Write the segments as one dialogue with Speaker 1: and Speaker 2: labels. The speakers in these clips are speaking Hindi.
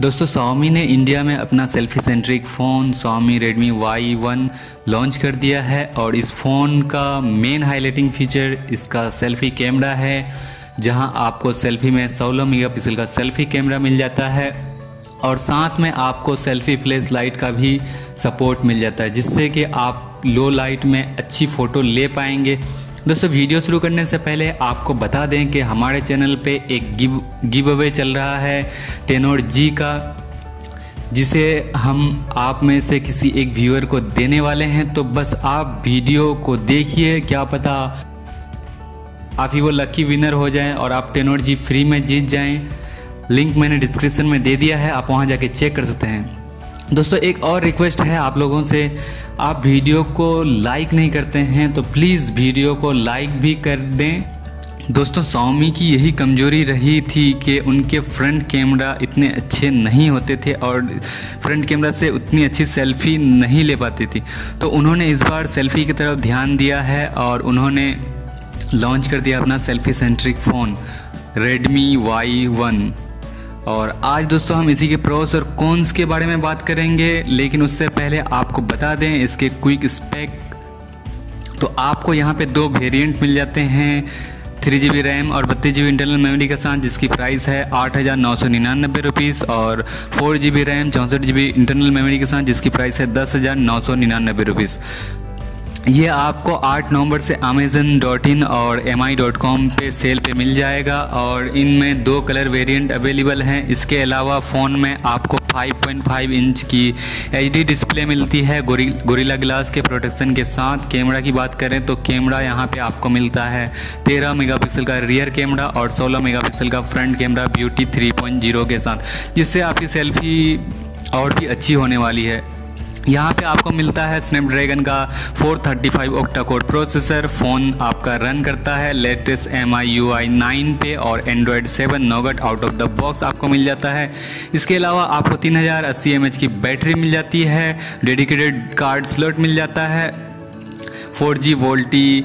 Speaker 1: दोस्तों स्वामी ने इंडिया में अपना selfie centric phone Xiaomi Redmi Y1 launch कर दिया है और इस फ़ोन का मेन हाईलाइटिंग फीचर इसका सेल्फी कैमरा है, जहाँ आपको सेल्फी में 16 मेगापिक्सल का सेल्फी कैमरा मिल जाता है और साथ में आपको सेल्फी फ्लैश लाइट का भी सपोर्ट मिल जाता है, जिससे कि आप लो लाइट में अच्छी फ़ोटो ले पाएँगे। दोस्तों, वीडियो शुरू करने से पहले आपको बता दें कि हमारे चैनल पे एक गिव गिव अवे चल रहा है, टेनोर जी का, जिसे हम आप में से किसी एक व्यूअर को देने वाले हैं। तो बस आप वीडियो को देखिए, क्या पता आप ही वो लकी विनर हो जाएँ और आप टेनोर जी फ्री में जीत जाएँ। लिंक मैंने डिस्क्रिप्शन में दे दिया है, आप वहाँ जाके चेक कर सकते हैं। दोस्तों, एक और रिक्वेस्ट है आप लोगों से। आप वीडियो को लाइक नहीं करते हैं तो प्लीज़ वीडियो को लाइक भी कर दें। दोस्तों, Xiaomi की यही कमज़ोरी रही थी कि उनके फ्रंट कैमरा इतने अच्छे नहीं होते थे और फ्रंट कैमरा से उतनी अच्छी सेल्फी नहीं ले पाती थी। तो उन्होंने इस बार सेल्फी की तरफ़ ध्यान दिया है और उन्होंने लॉन्च कर दिया अपना selfie centric phone Redmi Y Y1 और आज दोस्तों हम इसी के प्रोस और कॉन्स के बारे में बात करेंगे, लेकिन उससे पहले आपको बता दें इसके क्विक स्पेक तो आपको यहाँ पे दो वेरिएंट मिल जाते हैं थ्री जी बी रैम और बत्तीस जी बी इंटरनल मेमोरी के साथ, जिसकी प्राइस है आठ हज़ार नौ सौ निन्यानबे रुपीज़ और फोर जी बी रैम चौंसठ जी बी इंटरनल मेमोरी के साथ, जिसकी प्राइस है दस हज़ार नौ सौ निन्यानबे रुपीज़ ये आपको 8 नवंबर से अमेजन डॉट इन और एम आई डॉट कॉम पर सेल पे मिल जाएगा और इनमें दो कलर वेरिएंट अवेलेबल हैं। इसके अलावा फ़ोन में आपको 5.5 इंच की एचडी डिस्प्ले मिलती है गोरी गोरीला ग्लास के प्रोटेक्शन के साथ। कैमरा की बात करें तो कैमरा यहाँ पे आपको मिलता है। 13 मेगापिक्सल का रियर कैमरा और 16 मेगापिक्सल का फ्रंट कैमरा ब्यूटी 3.0 के साथ। जिससे आपकी सेल्फी और भी अच्छी होने वाली है। यहाँ पे आपको मिलता है स्नैपड्रैगन का 435 thirty five octa core processor phone आपका रन करता है latest M I U I nine पे और Android 7 Nougat out of the box आपको मिल जाता है। इसके अलावा आपको 3080 हज़ार अस्सी एम की बैटरी मिल जाती है डेडिकेटेड कार्ड स्लॉट मिल जाता है 4G G VoLTE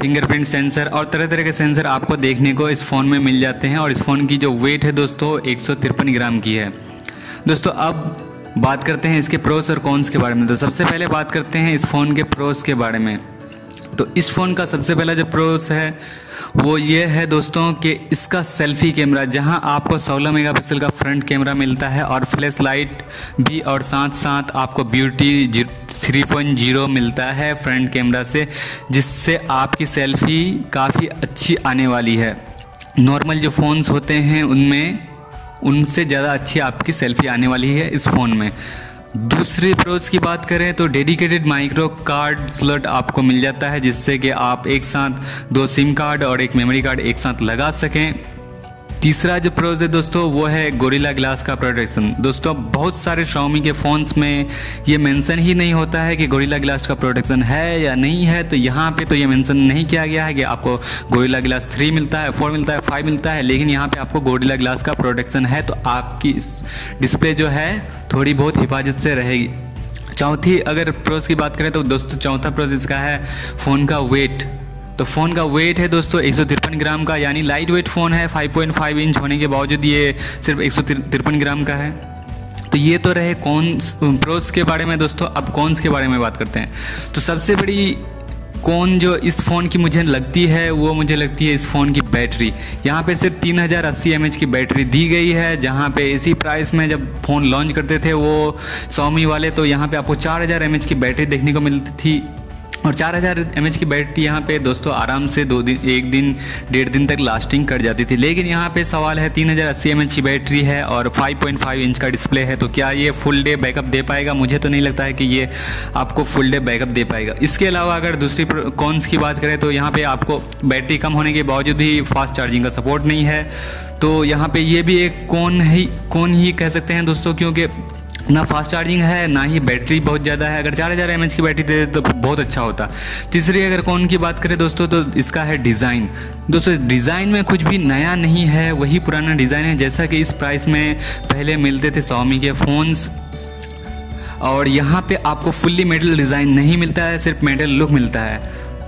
Speaker 1: fingerprint sensor और तरह तरह के सेंसर आपको देखने को इस फ़ोन में मिल जाते हैं और इस फ़ोन की जो वेट है दोस्तों, एक सौ तिरपन ग्राम की है। दोस्तों, अब बात करते हैं इसके प्रोस और कॉन्स के बारे में। तो सबसे पहले बात करते हैं इस फ़ोन के प्रोस के बारे में। तो इस फ़ोन का सबसे पहला जो प्रोस है, वो ये है दोस्तों कि इसका सेल्फी कैमरा जहाँ आपको 16 मेगापिक्सल का फ्रंट कैमरा मिलता है और फ्लैश लाइट भी और साथ साथ आपको ब्यूटी 3.0 मिलता है फ्रंट कैमरा से, जिससे आपकी सेल्फी काफ़ी अच्छी आने वाली है। नॉर्मल जो फ़ोन्स होते हैं, उनमें उनसे ज़्यादा अच्छी आपकी सेल्फी आने वाली है इस फ़ोन में। दूसरे अप्रोच की बात करें तो डेडिकेटेड माइक्रो कार्ड स्लट आपको मिल जाता है, जिससे कि आप एक साथ दो सिम कार्ड और एक मेमोरी कार्ड एक साथ लगा सकें। तीसरा जो प्रोज है दोस्तों, वो है गोरिल्ला ग्लास का प्रोटेक्शन दोस्तों, बहुत सारे शॉमी के फ़ोन्स में ये मेंशन ही नहीं होता है कि गोरिल्ला ग्लास का प्रोटेक्शन है या नहीं है। तो यहाँ पे तो ये मेंशन नहीं किया गया है कि आपको गोरिल्ला ग्लास थ्री मिलता है फोर मिलता है फाइव मिलता है, लेकिन यहाँ पे आपको गोरिल्ला ग्लास का प्रोटेक्शन है। तो आपकी इस डिस्प्ले जो है, थोड़ी बहुत हिफाजत से रहेगी। चौथी, अगर प्रोज की बात करें तो दोस्तों, चौथा प्रोज इसका है फ़ोन का वेट तो फ़ोन का वेट है दोस्तों, एक सौ तिरपन ग्राम का, यानी लाइट वेट फ़ोन है 5.5 इंच होने के बावजूद ये सिर्फ़ एक सौ तिरपन ग्राम का है। तो ये तो रहे कौन प्रोस के बारे में दोस्तों, अब कौनस के बारे में बात करते हैं। तो सबसे बड़ी कौन जो इस फ़ोन की मुझे लगती है, वो मुझे लगती है इस फ़ोन की बैटरी। यहाँ पे सिर्फ़ तीन हज़ार अस्सी एम की बैटरी दी गई है, जहाँ पे इसी प्राइस में जब फ़ोन लॉन्च करते थे वो सोमी वाले तो यहाँ पे आपको चार हज़ार एम की बैटरी देखने को मिलती थी। और चार हज़ार एम की बैटरी यहाँ पे दोस्तों आराम से दो दिन, एक दिन, डेढ़ दिन तक लास्टिंग कर जाती थी। लेकिन यहाँ पे सवाल है, तीन हज़ार अस्सी एम की बैटरी है और 5.5 इंच का डिस्प्ले है तो क्या ये फुल डे बैकअप दे पाएगा? मुझे तो नहीं लगता है कि ये आपको फुल डे बैकअप दे पाएगा। इसके अलावा अगर दूसरी कॉन्स की बात करें तो यहाँ पर आपको बैटरी कम होने के बावजूद भी फास्ट चार्जिंग का सपोर्ट नहीं है। तो यहाँ पर ये भी एक कौन ही कौन ही कह सकते हैं दोस्तों, क्योंकि ना फास्ट चार्जिंग है, ना ही बैटरी बहुत ज़्यादा है। अगर चार हज़ार एम की बैटरी दे दे तो बहुत अच्छा होता। तीसरी अगर कौन की बात करें दोस्तों तो इसका है डिज़ाइन दोस्तों डिज़ाइन में कुछ भी नया नहीं है, वही पुराना डिज़ाइन है। जैसा कि इस प्राइस में पहले मिलते थे सोमी के फ़ोन्स और यहाँ पे आपको फुल्ली मेटल डिज़ाइन नहीं मिलता है, सिर्फ़ मेटल लुक मिलता है।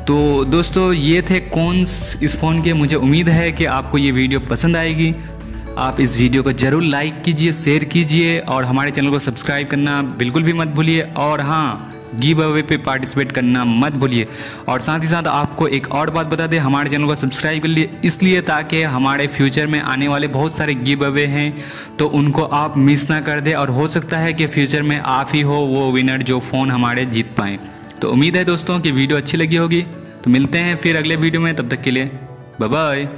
Speaker 1: तो दोस्तों, ये थे कौन इस फ़ोन के? मुझे उम्मीद है कि आपको ये वीडियो पसंद आएगी। आप इस वीडियो को ज़रूर लाइक कीजिए शेयर कीजिए और हमारे चैनल को सब्सक्राइब करना बिल्कुल भी मत भूलिए और हाँ गिव अवे पे पार्टिसिपेट करना मत भूलिए। और साथ ही साथ आपको एक और बात बता दें, हमारे चैनल को सब्सक्राइब कर लिए इसलिए ताकि हमारे फ्यूचर में आने वाले बहुत सारे गिव अवे हैं तो उनको आप मिस ना कर दें और हो सकता है कि फ्यूचर में आप ही हो वो विनर जो फ़ोन हमारे जीत पाएँ। तो उम्मीद है दोस्तों कि वीडियो अच्छी लगी होगी। तो मिलते हैं फिर अगले वीडियो में, तब तक के लिए बाय